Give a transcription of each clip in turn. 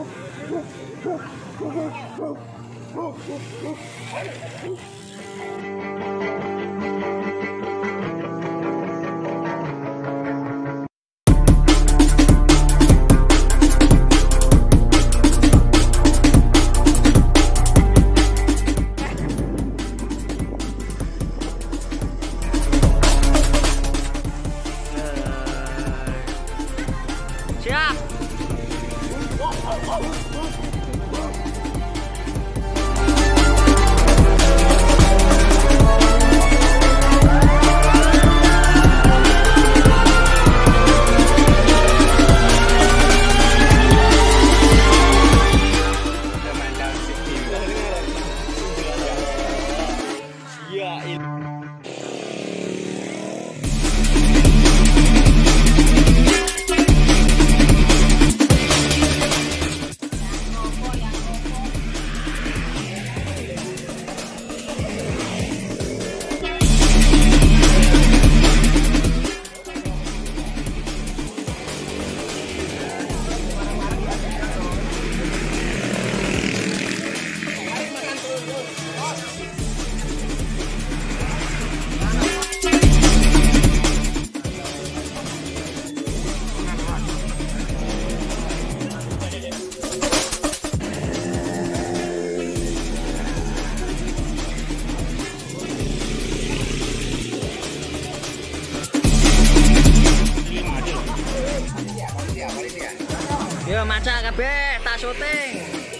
siap Thing.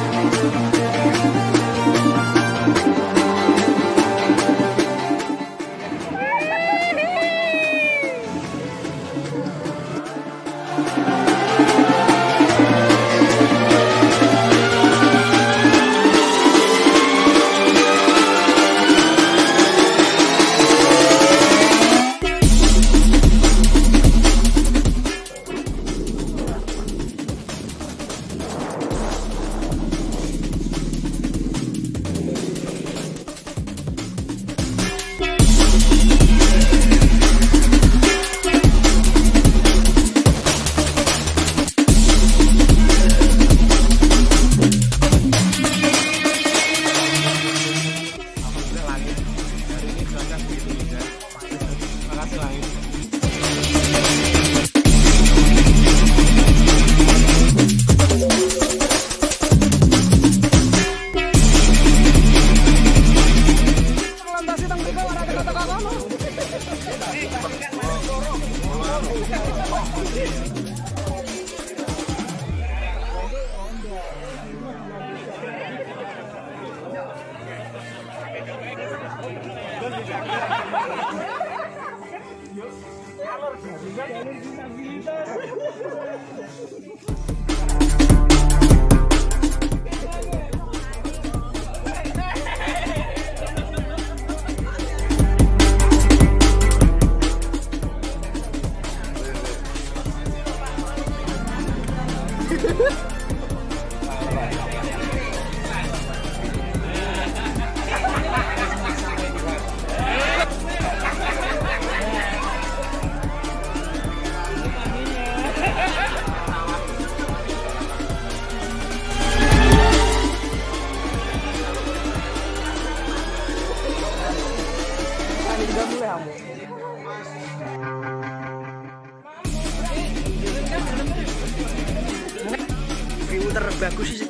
Terbagus sih